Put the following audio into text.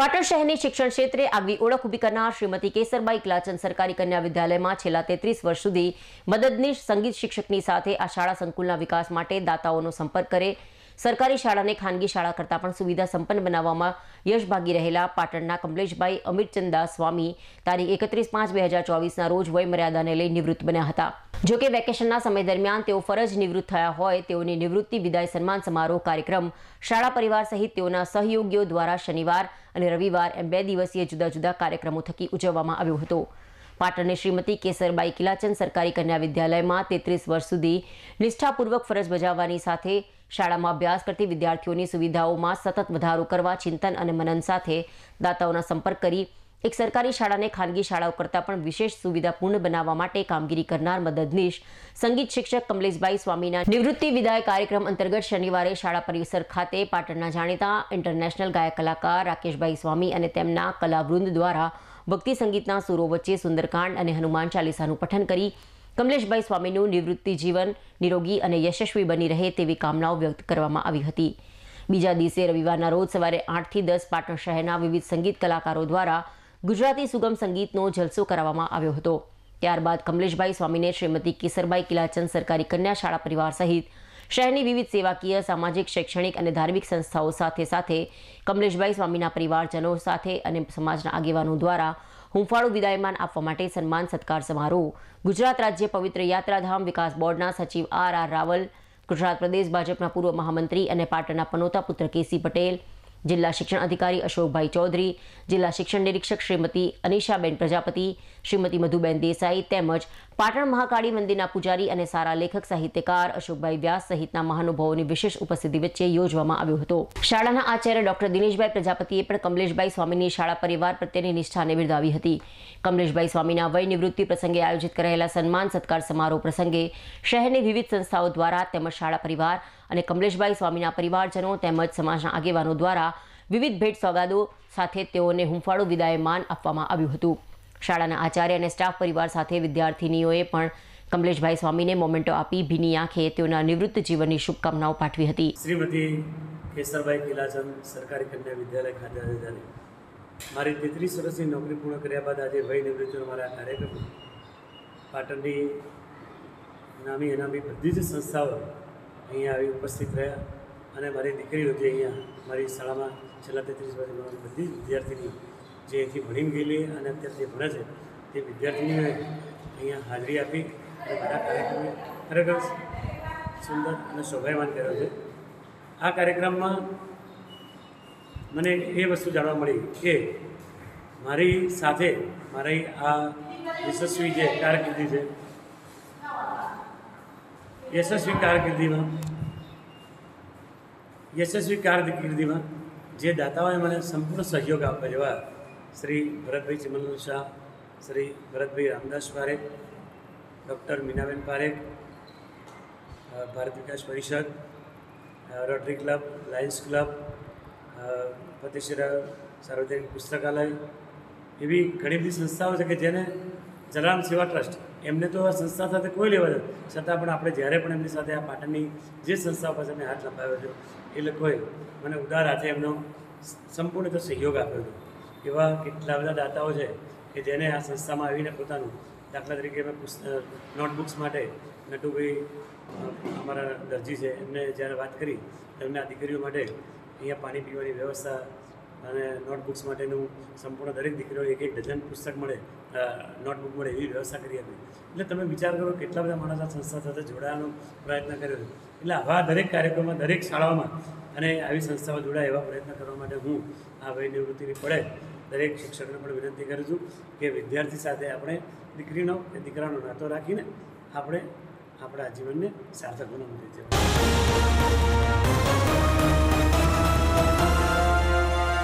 પાટણ શહેરની શિક્ષણ ક્ષેત્રે આગવી ઓળખ ઊભી કરનાર શ્રીમતી કેસરબાઈ ક્લાચન સરકારી કન્યા વિદ્યાલયમાં છેલ્લા તેત્રીસ વર્ષ સુધી મદદનીશ સંગીત શિક્ષકની સાથે આ શાળા સંકુલના વિકાસ માટે દાતાઓનો સંપર્ક કરે. સરકારી શાળાને ખાનગી શાળા કરતાં પણ સુવિધા સંપન્ન બનાવવામાં યશ ભાગી રહેલા પાટણના કમલેશભાઈ અમિતચંદા સ્વામી તારીખ એકત્રીસ પાંચ બે હજાર ચોવીસના રોજ વય મર્યાદાને લઈ નિવૃત્ત બન્યા હતા. જોકે વેકેશનના સમય દરમિયાન તેઓ ફરજ નિવૃત્ત થયા હોય, તેઓની નિવૃત્તિ, વિદાય, સન્માન સમારોહ કાર્યક્રમ, શાળા પરિવાર સહિત તેઓના સહયોગીઓ દ્વારા શનિવાર અને રવિવાર એમ બે દિવસીય જુદા જુદા કાર્યક્રમો થકી ઉજવવામાં આવ્યો હતો. પાટણની શ્રીમતી કેસરબાઈ કિલાચંદ સરકારી કન્યા વિદ્યાલયમાં તેત્રીસ વર્ષ સુધી નિષ્ઠાપૂર્વક ફરજ બજાવવાની સાથે શાળામાં અભ્યાસ કરતી વિદ્યાર્થીઓની સુવિધાઓમાં સતત વધારો કરવા, ચિંતન અને મનન સાથે દાતાઓના સંપર્ક કરી એક સરકારી શાળાને ખાનગી શાળાઓ કરતાં પણ વિશેષ સુવિધાપૂર્ણ બનાવવા માટે કામગીરી કરનાર મદદનીશ સંગીત શિક્ષક કમલેશભાઈ સ્વામીના નિવૃત્તિ વિદાય કાર્યક્રમ અંતર્ગત શનિવારે શાળા પરિસર ખાતે પાટણના જાણીતા ઇન્ટરનેશનલ ગાયક કલાકાર રાકેશભાઈ સ્વામી અને તેમના કલાવૃંદ દ્વારા ભક્તિ સંગીતના સુરો વચ્ચે સુંદરકાંડ અને હનુમાન ચાલીસાનું પઠન કરી કમલેશભાઈ સ્વામીનું નિવૃત્તિ જીવન નિરોગી અને યશસ્વી બની રહે તેવી કામનાઓ વ્યક્ત કરવામાં આવી હતી. બીજા દિવસે રવિવારના રોજ સવારે આઠથી દસ પાટણ શહેરના વિવિધ સંગીત કલાકારો દ્વારા ગુજરાતી સુગમ સંગીતનો જલસો કરાવવામાં આવ્યો હતો. ત્યારબાદ કમલેશભાઈ સ્વામીને શ્રીમતી કેસરબાઈ કિલાચંદ સરકારી કન્યા શાળા પરિવાર સહિત શહેરની વિવિધ સેવાકીય, સામાજિક, શૈક્ષણિક અને ધાર્મિક સંસ્થાઓ સાથે સાથે કમલેશભાઈ સ્વામીના પરિવારજનો સાથે અને સમાજના આગેવાનો દ્વારા હુંફાળું વિદાયમાન આપવા માટે સન્માન સત્કાર સમારોહ ગુજરાત રાજ્ય પવિત્ર યાત્રાધામ વિકાસ બોર્ડના સચિવ આર આર રાવલ, ગુજરાત પ્રદેશ ભાજપના પૂર્વ મહામંત્રી અને પાટણના પનોતા પુત્ર કેસી પટેલ જિલ્લા શિક્ષણ અધિકારી અશોકભાઈ ચૌધરી જિલ્લા શિક્ષણ નિરીક્ષક શ્રીમતી અનિશાબેન પ્રજાપતિ શ્રીમતી મધુબેન દેસાઈ તેમજ પાટણ મહાકાળી મંદિરના પૂજારી અને સારા લેખક સાહિત્યકાર અશોકભાઈ વ્યાસ સહિતના મહાનુભાવોની વિશેષ ઉપસ્થિતિ વચ્ચે યોજવામાં આવ્યો હતો. શાળાના આચાર્ય ડોક્ટર દિનેશભાઈ પ્રજાપતિએ પણ કમલેશભાઈ સ્વામીની શાળા પરિવાર પ્રત્યેની નિષ્ઠાને બિરદાવી હતી. કમલેશભાઈ સ્વામીના વય નિવૃત્તિ પ્રસંગે આયોજિત કરાયેલા સન્માન સત્કાર સમારોહ પ્રસંગે શહેરની વિવિધ સંસ્થાઓ દ્વારા તેમજ શાળા પરિવાર અને કમલેશભાઈ સ્વામીના પરિવારજનો તેમજ સમાજના આગેવાનો દ્વારા વિવિધ ભેટ સોગાદો સાથે તેઓને હુંફાળું વિદાયમાન આપવામાં આવ્યું હતું. શાળાના આચાર્ય અને સ્ટાફ પરિવાર સાથે વિદ્યાર્થીનીઓએ પણ કમલેશભાઈ સ્વામીને મોમેન્ટો આપી ભીની આંખે તેઓના નિવૃત્ત જીવનની શુભકામનાઓ પાઠવી હતી. શ્રીમતી કેસરભાઈ કિલાચંદ સરકારી કન્યા વિદ્યાલય ખાતે આજે મારી તેત્રીસ વર્ષની નોકરી પૂર્ણ કર્યા બાદ આજે વય નિવૃત્તિનો મારા કાર્યક્રમ પાટણની નામી અનામી બધી જ સંસ્થાઓ અહીંયા આવી ઉપસ્થિત રહ્યા અને મારી દીકરીઓ જે અહીંયા મારી શાળામાં છેલ્લા તેત્રીસ વર્ષમાં બધી જ વિદ્યાર્થીનીઓ જે અહીંથી ભણીને ગયેલી અને અત્યારે જે ભણે છે તે વિદ્યાર્થીનીઓએ અહીંયા હાજરી આપી અને મારા કાર્યક્રમને ખરેખર સુંદર અને શોભાયમાન કર્યો છે. આ કાર્યક્રમમાં મને એ વસ્તુ જાણવા મળી કે મારી સાથે મારી આ યશસ્વી જે કારકિર્દી છે, યશસ્વી કારકિર્દીમાં યશસ્વી કારકિર્દીમાં જે દાતાઓએ મને સંપૂર્ણ સહયોગ આપવા જેવા Shri Bharatbhai Chimlan Shah, Shri Bharatbhai Ramdas Parekh, doctor Minaben Parekh Bharat Vikas Parishad Rotary club, Lions club Fateshira સાર્વજનિક પુસ્તકાલય એવી ઘણી બધી સંસ્થાઓ છે કે જેને જલારામ સેવા ટ્રસ્ટ એમને તો આ સંસ્થા સાથે કોઈ લેવા છતાં પણ આપણે જ્યારે પણ એમની સાથે આ પાટણની જે સંસ્થાઓ પાસે મેં હાથ લંબાવ્યો છે એ લોકોએ મને ઉદાર હાથે એમનો સંપૂર્ણ સહયોગ આપ્યો હતો. એવા કેટલા બધા દાતાઓ છે કે જેને આ સંસ્થામાં આવીને પોતાનું દાખલા તરીકે મેં નોટબુક્સ માટે નટુભાઈ અમારા દરજી છે, એમને જ્યારે વાત કરી, એમને આ દીકરીઓ માટે અહીંયા પાણી પીવાની વ્યવસ્થા અને નોટબુક્સ માટેનું સંપૂર્ણ દરેક દીકરીઓ એક એક ડઝન પુસ્તક મળે નોટબુક મળે એવી વ્યવસ્થા કરી આપી. એટલે તમે વિચાર કરો કેટલા બધા માણસ આ સંસ્થા સાથે જોડાવાનો પ્રયત્ન કર્યો એટલે આવા દરેક કાર્યક્રમમાં, દરેક શાળાઓમાં અને આવી સંસ્થાઓ જોડાય એવા પ્રયત્ન કરવા માટે હું આ વય નિવૃત્તિની પડે દરેક શિક્ષકને પણ વિનંતી કરું છું કે વિદ્યાર્થી સાથે આપણે દીકરીનો કે દીકરાનો નાતો રાખીને આપણે આપણા જીવનને સાર્થક બનાવવું છે